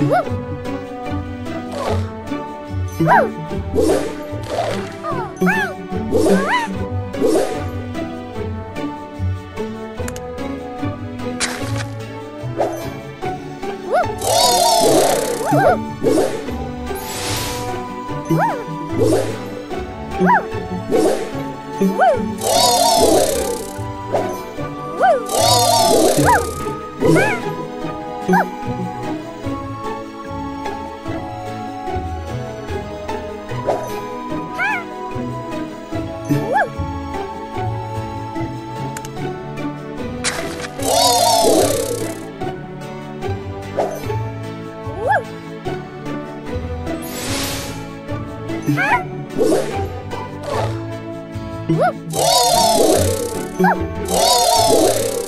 Woo! Oh!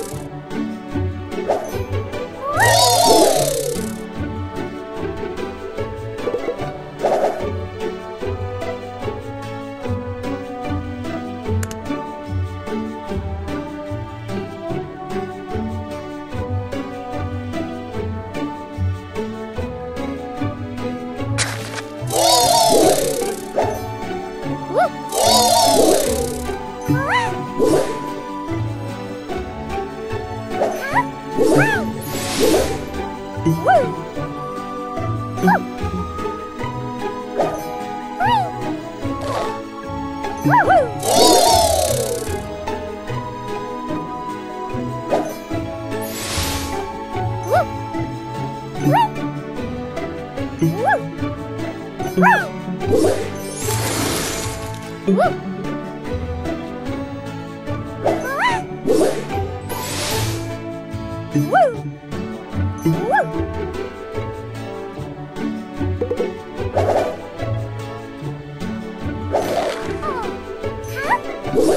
Woo!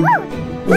Woo!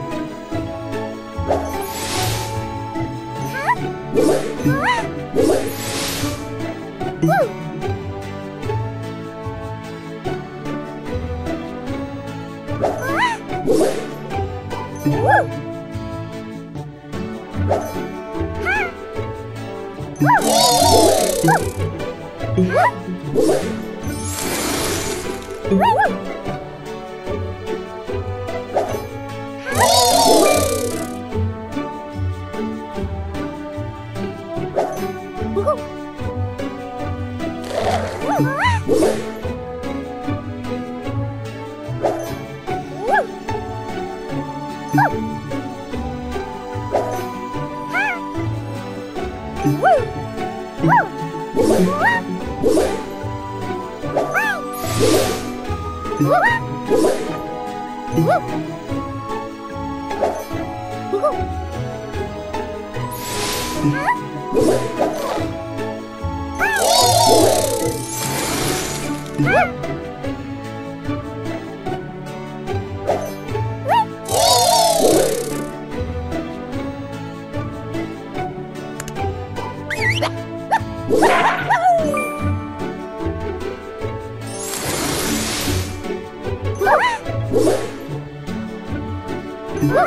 Woo! Huh? Woo!